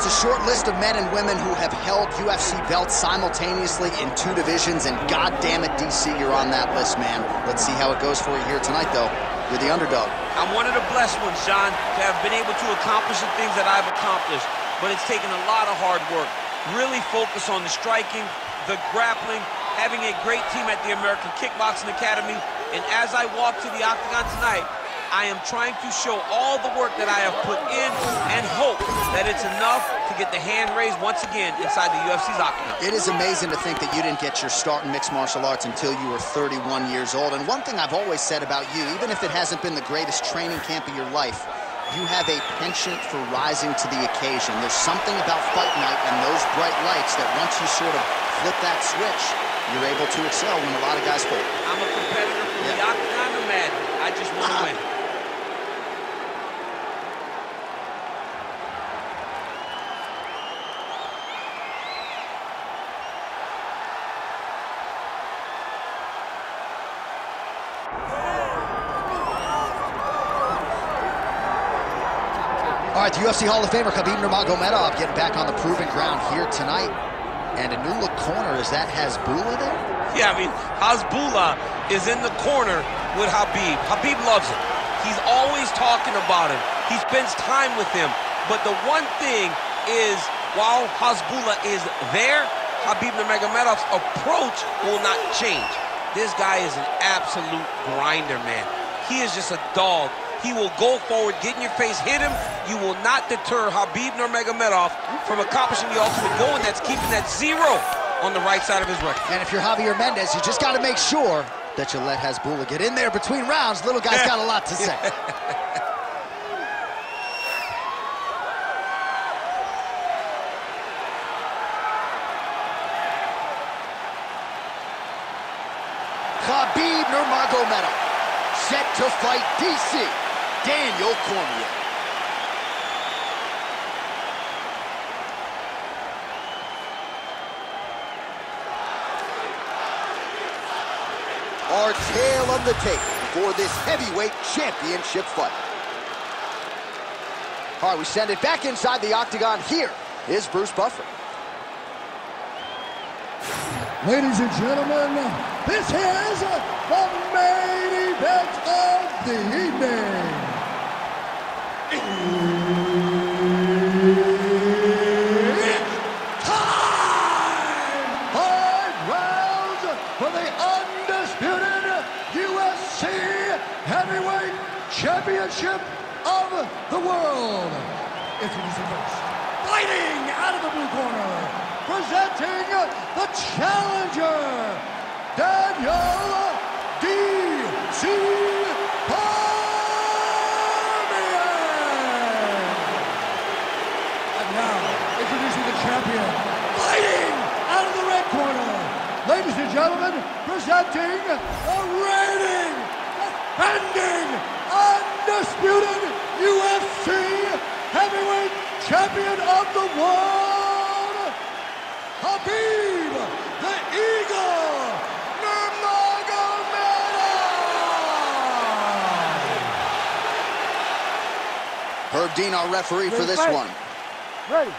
It's a short list of men and women who have held UFC belts simultaneously in two divisions, and God damn it, DC, you're on that list, man. Let's see how it goes for you here tonight, though. You're the underdog. I'm one of the blessed ones, John, to have been able to accomplish the things that I've accomplished, but it's taken a lot of hard work. Really focus on the striking, the grappling, having a great team at the American Kickboxing Academy, and as I walk to the octagon tonight, I am trying to show all the work that I have put in and hope that it's enough to get the hand raised once again inside the UFC's octagon. It is amazing to think that you didn't get your start in mixed martial arts until you were 31 years old. And one thing I've always said about you, even if it hasn't been the greatest training camp of your life, you have a penchant for rising to the occasion. There's something about fight night and those bright lights that once you sort of flip that switch, you're able to excel when a lot of guys fold. I'm a competitor from yeah. the octagon to Madden. I just want to ah. win. All right, the UFC Hall of Famer Khabib Nurmagomedov getting back on the proven ground here tonight. And a new look corner, is that Hasbulla there? Yeah, I mean, Hasbulla is in the corner with Khabib. Khabib loves him. He's always talking about him. He spends time with him. But the one thing is, while Hasbulla is there, Khabib Nurmagomedov's approach will not change. This guy is an absolute grinder, man. He is just a dog. He will go forward, get in your face, hit him. You will not deter Khabib Nurmagomedov from accomplishing the ultimate goal, and that's keeping that zero on the right side of his record. And if you're Javier Mendez, you just got to make sure that you let Hasbulla get in there between rounds. Little guy's got a lot to say. Khabib Nurmagomedov set to fight DC. Daniel Cormier. Tale of the tape for this heavyweight championship fight. All right, we send it back inside the octagon. Here is Bruce Buffer. Ladies and gentlemen, this is the main event of the evening. Championship of the World. Introducing first, fighting out of the blue corner, presenting the challenger, Daniel D.C. champion, fighting out of the red corner. Ladies and gentlemen, presenting the reigning, defending, undisputed UFC heavyweight champion of the world, Khabib the Eagle Nurmagomedov. Herb Dean, our referee for this one. Ready.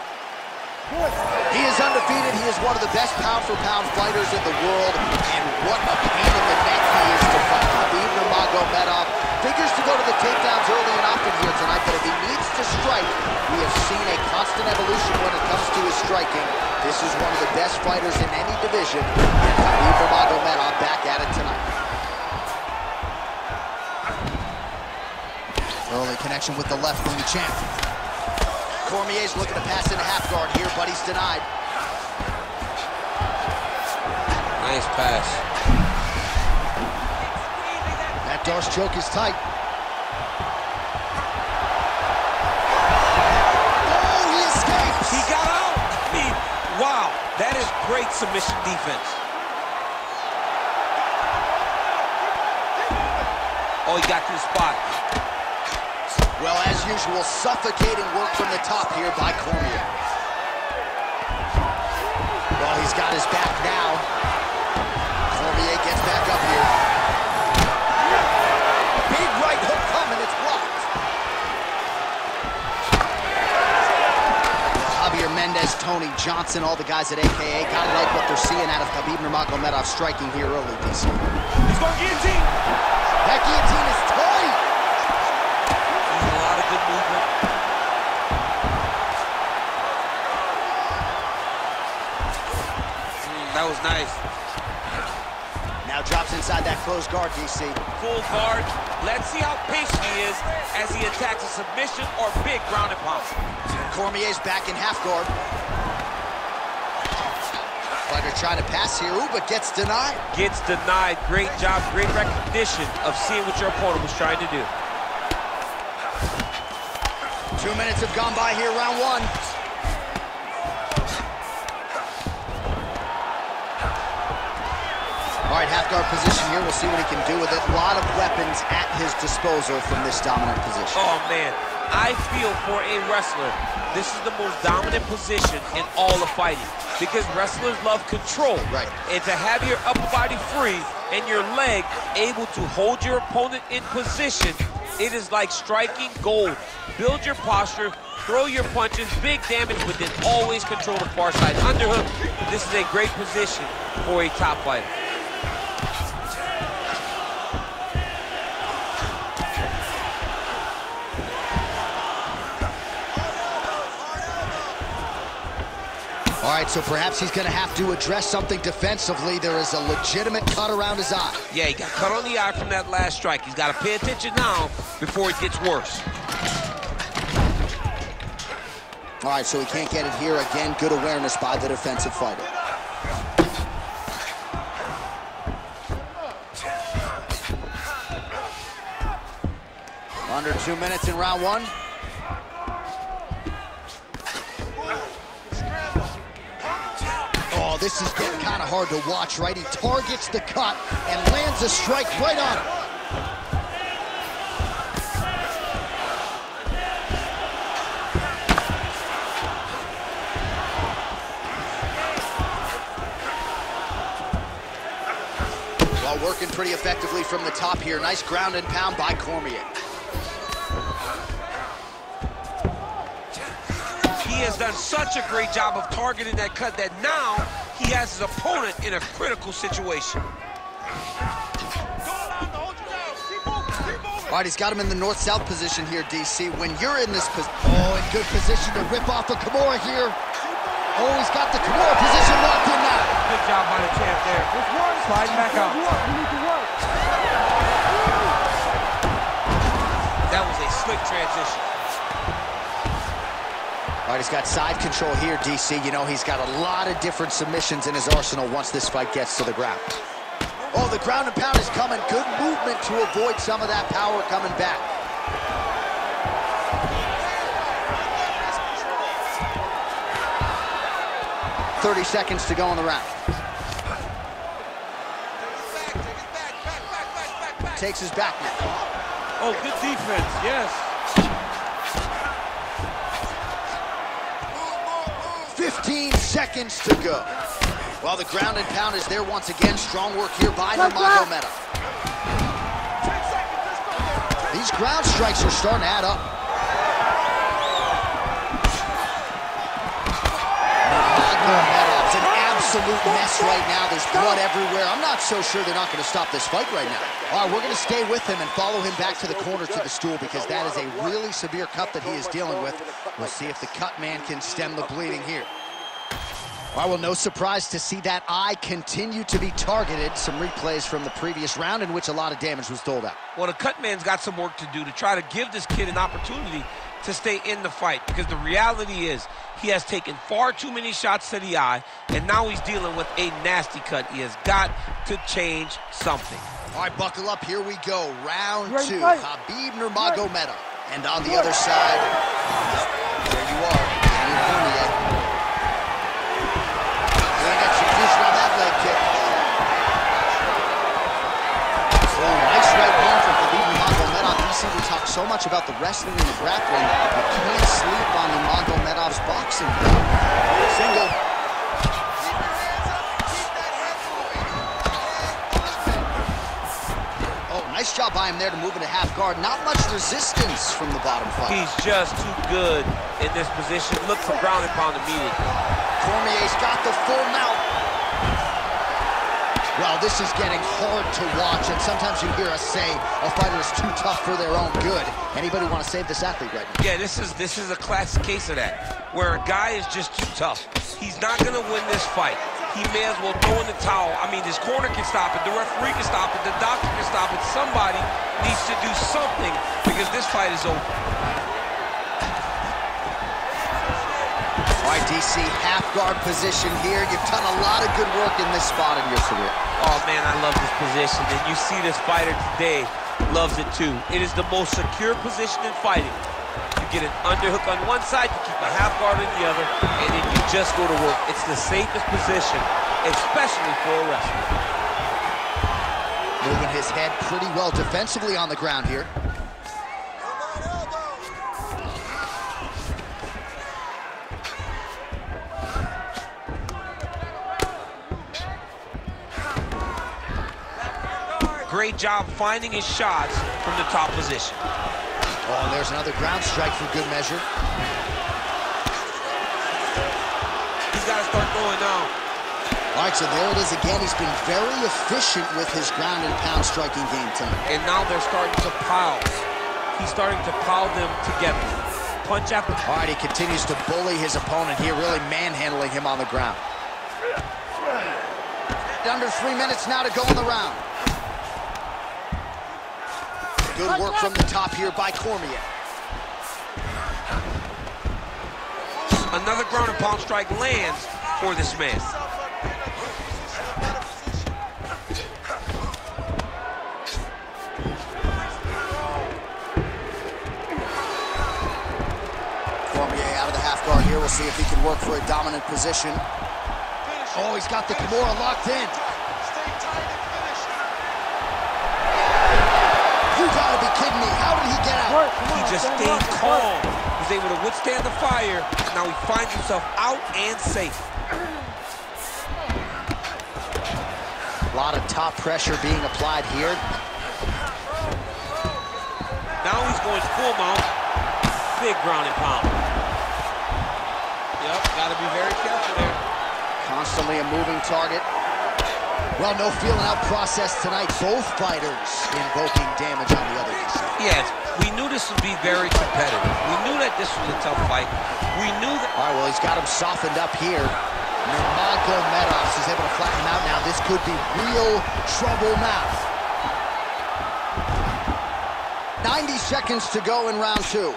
He is undefeated. He is one of the best pound-for-pound -pound fighters in the world. And what a pain in the neck he is to fight. Khabib Nurmagomedov figures to go to the takedowns early and often here tonight, but if he needs to strike, we have seen a constant evolution when it comes to his striking. This is one of the best fighters in any division, and Khabib Nurmagomedov back at it tonight. Early connection with the left from the champ. Cormier's looking to pass into half guard here, but he's denied. Nice pass. That Darce choke is tight. Oh, he escapes! He got out! I mean, wow, that is great submission defense. Oh, he got to the spot. As usual, suffocating work from the top here by Cormier. Well, he's got his back now. Cormier gets back up here. Big right hook coming, it's blocked. Well, Mendez, Tony Johnson, all the guys at AKA. Gotta like what they're seeing out of Khabib Nurmagomedov striking here early, DC. He's going guillotine. That guillotine is that was nice. Now drops inside that closed guard, DC. Full guard. Let's see how patient he is as he attacks a submission or big ground and pound. Cormier's back in half guard. Fighter trying to pass here, ooh, but gets denied. Gets denied. Great job, great recognition of seeing what your opponent was trying to do. Two minutes have gone by here, round one. Right, half guard position here. We'll see what he can do with it. A lot of weapons at his disposal from this dominant position. Oh, man. I feel for a wrestler, this is the most dominant position in all of fighting because wrestlers love control. Right. And to have your upper body free and your leg able to hold your opponent in position, it is like striking gold. Build your posture, throw your punches, big damage, but then always control the far side underhook. This is a great position for a top fighter. Right, so perhaps he's going to have to address something defensively. There is a legitimate cut around his eye. Yeah, he got cut on the eye from that last strike. He's got to pay attention now before it gets worse. All right, so he can't get it here. Again, good awareness by the defensive fighter. Under two minutes in round one. This is getting kind of hard to watch, right? He targets the cut and lands a strike right on it. While working pretty effectively from the top here. Nice ground and pound by Cormier. He has done such a great job of targeting that cut that now he has his opponent in a critical situation. All right, he's got him in the north-south position here, DC. When you're in this position, oh, in good position to rip off a Kimura here. Oh, he's got the Kimura position locked in now. Good job by the champ there. Sliding back out. That was a slick transition. All right, he's got side control here, DC. You know, he's got a lot of different submissions in his arsenal once this fight gets to the ground. Oh, the ground and pound is coming. Good movement to avoid some of that power coming back. Thirty seconds to go in the round. Takes his back now. Oh, good defense, yes. 15 seconds to go. Well, the ground and pound is there once again. Strong work here by Nurmagomedov. These ground strikes are starting to add up. Nurmagomedov's an absolute mess right now. There's blood everywhere. I'm not so sure they're not going to stop this fight right now. All right, we're going to stay with him and follow him back to the corner to the stool because that is a really severe cut that he is dealing with. We'll see if the cut man can stem the bleeding here. Well, well, no surprise to see that eye continue to be targeted. Some replays from the previous round in which a lot of damage was doled out. Well, the cut man's got some work to do to try to give this kid an opportunity to stay in the fight because the reality is he has taken far too many shots to the eye and now he's dealing with a nasty cut. He has got to change something. All right, buckle up. Here we go. Round Ready, two. fight. Khabib Nurmagomedov. And on the other side, there you are, Daniel Cormier. Doing execution on that leg kick. Oh, nice right hand from Khabib Nurmagomedov. DC, we talk so much about the wrestling and the grappling. You can't sleep on Nurmagomedov's boxing. Single. Oh, nice job by him there to move into half guard. Not much resistance from the bottom fight. He's just too good in this position. Look for ground and pound immediately. Cormier's got the full mount. Well, this is getting hard to watch, and sometimes you hear us say a fighter is too tough for their own good. Anybody want to save this athlete right now? Yeah, this is this is a classic case of that, where a guy is just too tough. He's not going to win this fight he may as well throw in the towel. I mean, his corner can stop it, the referee can stop it, the doctor can stop it. Somebody needs to do something because this fight is over. DC, half guard position here. You've done a lot of good work in this spot in your career. Oh, man, I love this position. And you see this fighter today loves it too. It is the most secure position in fighting You get an underhook on one side, you keep a half guard on the other, and then you just go to work. It's the safest position, especially for a wrestler. Moving his head pretty well defensively on the ground here. Great job finding his shots from the top position. Oh, and there's another ground strike for good measure. He's got to start going now. All right, so there it is again. He's been very efficient with his ground and pound striking game tonight. And now they're starting to pile. He's starting to pile them together. Punch after All right, he continues to bully his opponent here, really manhandling him on the ground. Under three minutes now to go in the round. Good work from the top here by Cormier. Another ground and pound strike lands for this man. Cormier out of the half guard here. We'll see if he can work for a dominant position. Oh, he's got the Kimura locked in. He just stayed calm. He was able to withstand the fire. Now he finds himself out and safe. A lot of top pressure being applied here. Now he's going full mount. Big ground and pound. Yep, got to be very careful there. Constantly a moving target. Well, no feeling out process tonight. Both fighters invoking damage on the other. Yes, we knew this would be very competitive. We knew that this was a tough fight. We knew that... All right, well, he's got him softened up here. Nurmagomedov is able to flatten him out now. This could be real trouble now. 90 seconds to go in round two.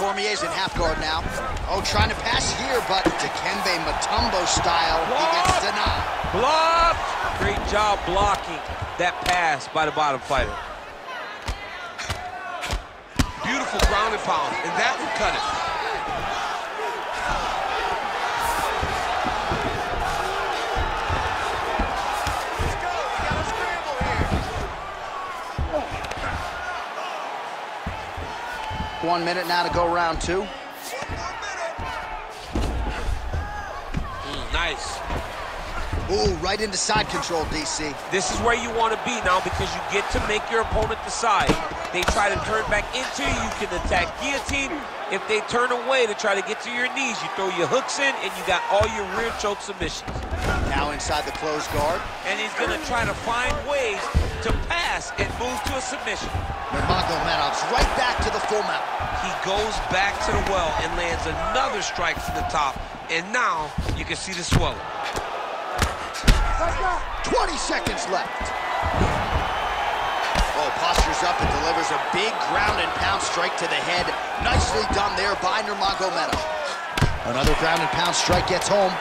Cormier's in half guard now. Oh, trying to pass here, but Dikembe Mutombo style, he gets denied. Blocked! Great job blocking that pass by the bottom fighter. Beautiful ground and pound, and that would cut it. One minute now to go round two. Mm, nice. Ooh, right into side control, DC. This is where you want to be now because you get to make your opponent decide. They try to turn back into you, you can attack guillotine. If they turn away to try to get to your knees, you throw your hooks in and you got all your rear choke submissions. Now inside the closed guard. And he's going to try to find ways to pass and move to a submission. Nurmagomedov's right back to the full mount. He goes back to the well and lands another strike from the top. And now you can see the swelling. 20 seconds left. Oh, postures up and delivers a big ground and pound strike to the head. Nicely done there by Nurmagomedov. Another ground and pound strike gets home.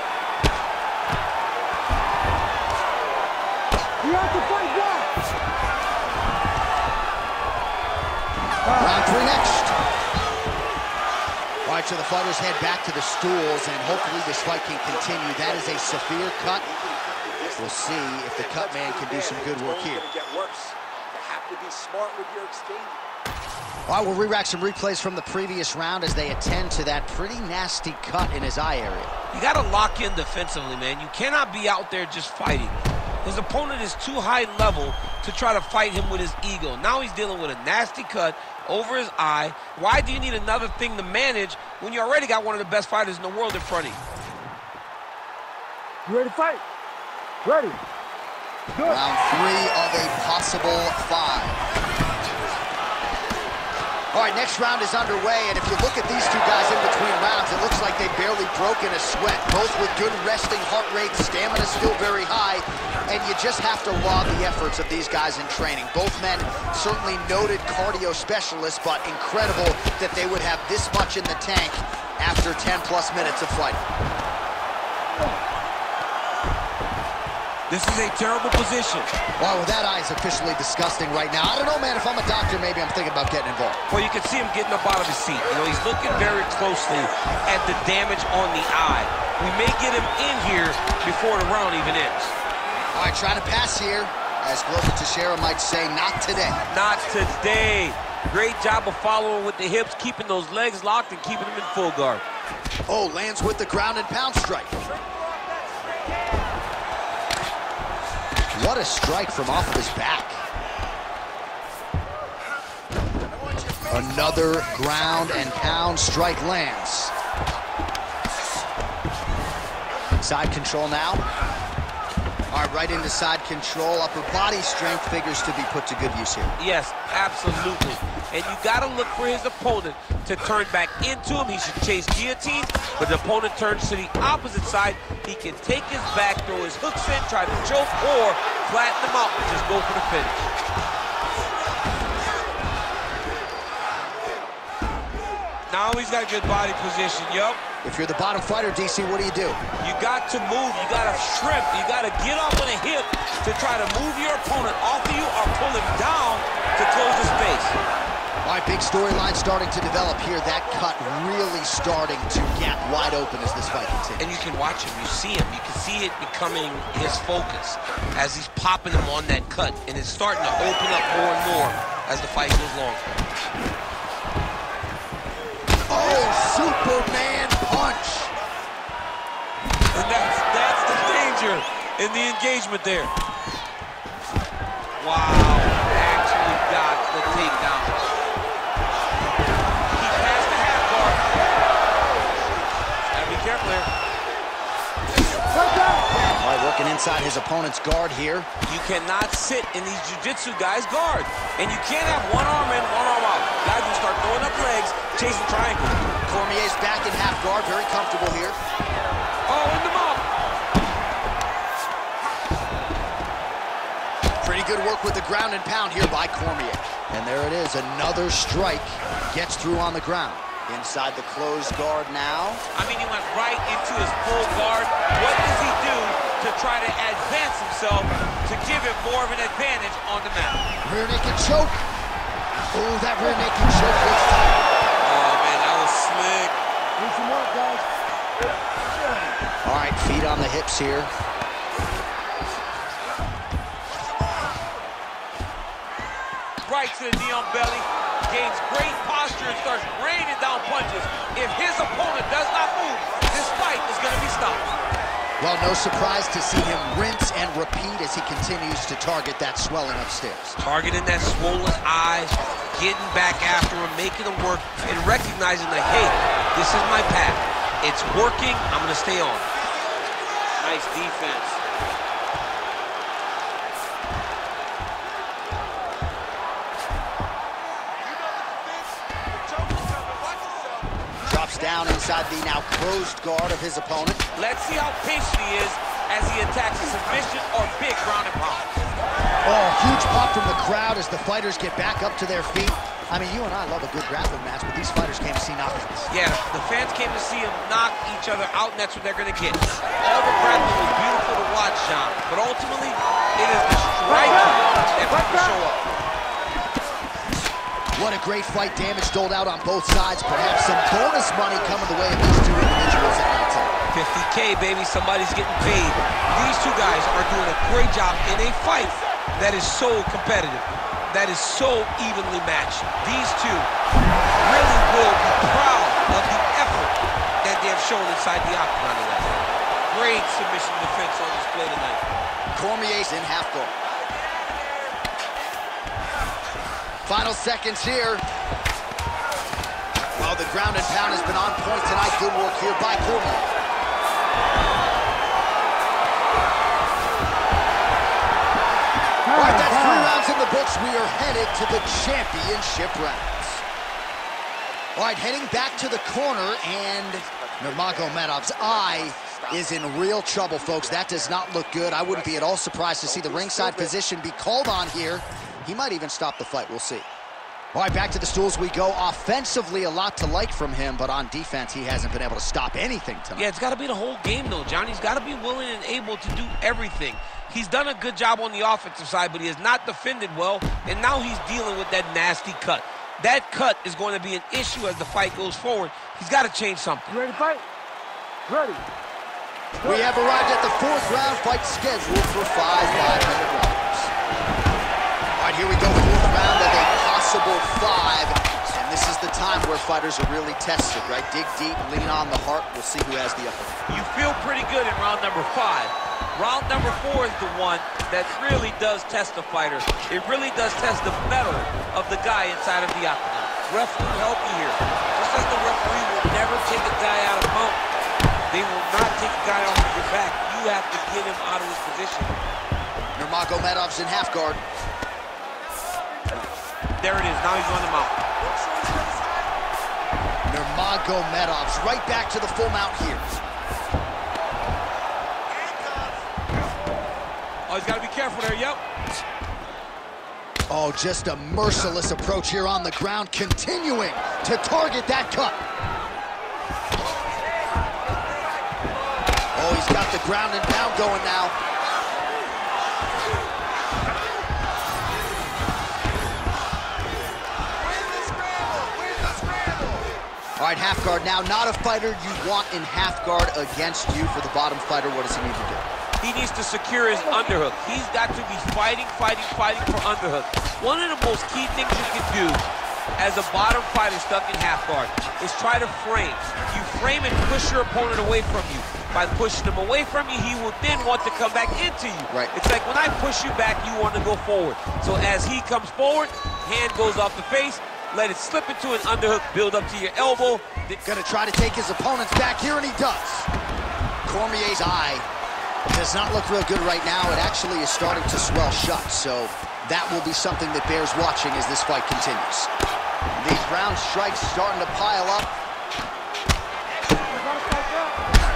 Round three next. All right, so the fighters head back to the stools, and hopefully this fight can continue. That is a severe cut. We'll see if the cut man can do some good work here. All right, we'll re-rack some replays from the previous round as they attend to that pretty nasty cut in his eye area. You got to lock in defensively, man. You cannot be out there just fighting. His opponent is too high level to try to fight him with his ego. Now he's dealing with a nasty cut over his eye. Why do you need another thing to manage when you already got one of the best fighters in the world in front of you? You ready to fight? Ready. Good. Round three of a possible five. All right, next round is underway, and if you look at these two guys in between rounds, it looks like they've barely broken a sweat. Both with good resting heart rate, stamina still very high, and you just have to laud the efforts of these guys in training. Both men certainly noted cardio specialists, but incredible that they would have this much in the tank after 10-plus minutes of fighting. This is a terrible position. Wow, well, that eye is officially disgusting right now. I don't know, man. If I'm a doctor, maybe I'm thinking about getting involved. Well, you can see him getting up out of his seat. You know, he's looking very closely at the damage on the eye. We may get him in here before the round even ends. All right, trying to pass here. As Glover Teixeira might say, not today. Not today. Great job of following with the hips, keeping those legs locked and keeping them in full guard. Oh, lands with the ground and pound strike. What a strike from off of his back. Another ground and pound strike lands. Side control now. All right, right into side control. Upper body strength figures to be put to good use here. Yes, absolutely. And you got to look for his opponent to turn back into him. He should chase guillotine, but the opponent turns to the opposite side. He can take his back, throw his hooks in, try to choke, or flatten him out and just go for the finish. Now he's got good body position, yup. If you're the bottom fighter, DC, what do you do? You got to move. You got to shrimp. You got to get off on a hip to try to move your opponent off of you or pull him down to close the space. All right, big storyline starting to develop here. That cut really starting to get wide open as this fight continues. And you can watch him. You see him. You can see it becoming his focus as he's popping him on that cut. And it's starting to open up more and more as the fight goes long. Oh, Superman punch. And that's, that's the danger in the engagement there. Wow, actually got the takedown. All right, working inside his opponent's guard here. You cannot sit in these jiu-jitsu guys' guard. And you can't have one arm in, one arm out. Guys will start throwing up legs, chasing triangle. Cormier's back in half guard, very comfortable here. Oh, in the mouth. Pretty good work with the ground and pound here by Cormier. And there it is, another strike. Gets through on the ground. Inside the closed guard now. I mean, he went right into his full guard. What does he do to try to advance himself to give him more of an advantage on the mat? Rear naked choke. Oh, that rear naked choke looks tight. Oh, man, that was slick. Need some work, guys. All right, feet on the hips here. Right to the knee on belly. Gains great posture and starts raining down punches. If his opponent does not move, this fight is going to be stopped. Well, no surprise to see him rinse and repeat as he continues to target that swelling upstairs. Targeting that swollen eye, getting back after him, making him work, and recognizing that, hey, this is my path. It's working. I'm going to stay on. Nice defense. Inside the now closed guard of his opponent. Let's see how patient he is as he attacks a submission or big ground and pound. Oh, huge pop from the crowd as the fighters get back up to their feet. I mean, you and I love a good grappling match, but these fighters came to see knockouts. Yeah, the fans came to see them knock each other out, and that's what they're going to get. All the grappling was beautiful to watch, Sean, but ultimately, it is the striking that people show up. What a great fight. Damage doled out on both sides. Perhaps some bonus money coming the way of these two individuals at outside. 50K, baby, somebody's getting paid. These two guys are doing a great job in a fight that is so competitive, that is so evenly matched. These two really will be proud of the effort that they have shown inside the octagon tonight. Great submission defense on display tonight. Cormier's in half guard. Final seconds here. Well, the ground and pound has been on point tonight. Good work here by Cormier. All right, that's three oh, rounds in the books. We are headed to the championship rounds. All right, heading back to the corner, and Nurmagomedov's eye is in real trouble, folks. That does not look good. I wouldn't be at all surprised to see the ringside physician be called on here. He might even stop the fight. We'll see. All right, back to the stools we go. Offensively, a lot to like from him, but on defense, he hasn't been able to stop anything tonight. Yeah, it's got to be the whole game, though, John. He's got to be willing and able to do everything. He's done a good job on the offensive side, but he has not defended well, and now he's dealing with that nasty cut. That cut is going to be an issue as the fight goes forward. He's got to change something. You ready to fight? Ready. We have arrived at the fourth round fight scheduled for five five-minute rounds. Here we go, fourth round of a possible five. And this is the time where fighters are really tested, right? Dig deep, lean on the heart. We'll see who has the upper. You feel pretty good in round number five. Round number four is the one that really does test the fighter. It really does test the mettle of the guy inside of the octagon. Ref will help you here. Just as the referee will never take a guy out of mount, they will not take a guy off of your back. You have to get him out of his position. Nurmagomedov's in half guard. There it is. Now he's on the mount. Nurmagomedov's right back to the full mount here. Oh, he's got to be careful there. Yep. Oh, just a merciless approach here on the ground, continuing to target that cut. Oh, he's got the ground and pound going now. All right, half guard now. Not a fighter you want in half guard against you. For the bottom fighter, what does he need to do? He needs to secure his underhook. He's got to be fighting, fighting, fighting for underhook. One of the most key things you can do as a bottom fighter stuck in half guard is try to frame. You frame and push your opponent away from you. By pushing him away from you, he will then want to come back into you. Right. It's like when I push you back, you want to go forward. So as he comes forward, hand goes off the face, let it slip into an underhook, build up to your elbow. Gonna try to take his opponents back here, and he does. Cormier's eye does not look real good right now. It actually is starting to swell shut, so that will be something that bears watching as this fight continues. These round strikes starting to pile up.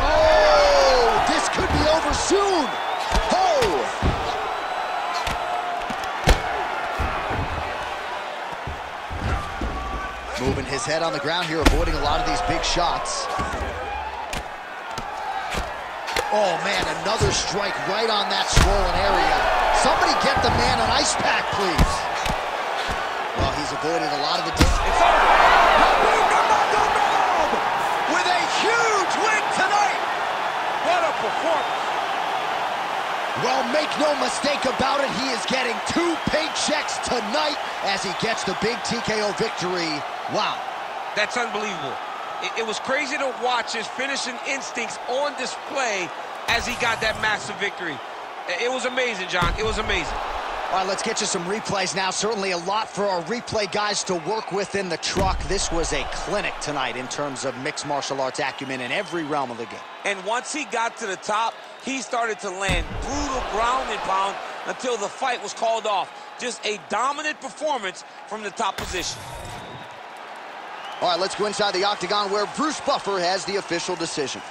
Oh, this could be over soon. Moving his head on the ground here, avoiding a lot of these big shots. Oh, man, another strike right on that swollen area. Somebody get the man an ice pack, please. Well, he's avoided a lot of the... It's over. With a huge win tonight! What a performance. Well, make no mistake about it, he is getting two paychecks tonight as he gets the big TKO victory. Wow. That's unbelievable. It, it was crazy to watch his finishing instincts on display as he got that massive victory. It, it was amazing, John. It was amazing. All right, let's get you some replays now. Certainly a lot for our replay guys to work with in the truck. This was a clinic tonight in terms of mixed martial arts acumen in every realm of the game. And once he got to the top, he started to land brutal ground and pound until the fight was called off. Just a dominant performance from the top position. All right, let's go inside the octagon where Bruce Buffer has the official decision.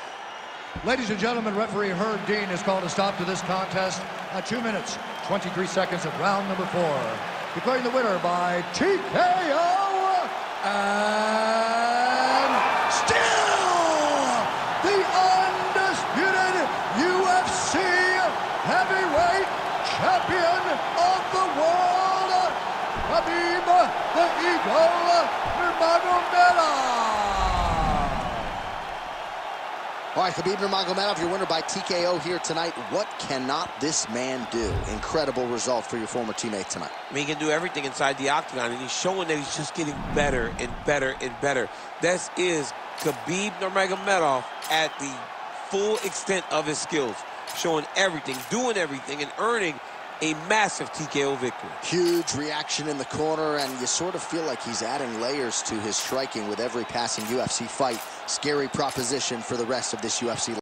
Ladies and gentlemen, referee Herb Dean has called a stop to this contest at 2 minutes, 23 seconds of round number four. Declaring the winner by TKO and still the undisputed UFC heavyweight champion of the world, Khabib the Eagle Nurmagomedov. All right, Khabib Nurmagomedov, your winner by TKO here tonight. What cannot this man do? Incredible result for your former teammate tonight. I mean, he can do everything inside the octagon, and he's showing that he's just getting better and better and better. This is Khabib Nurmagomedov at the full extent of his skills, showing everything, doing everything, and earning a massive TKO victory. Huge reaction in the corner, and you sort of feel like he's adding layers to his striking with every passing UFC fight. Scary proposition for the rest of this UFC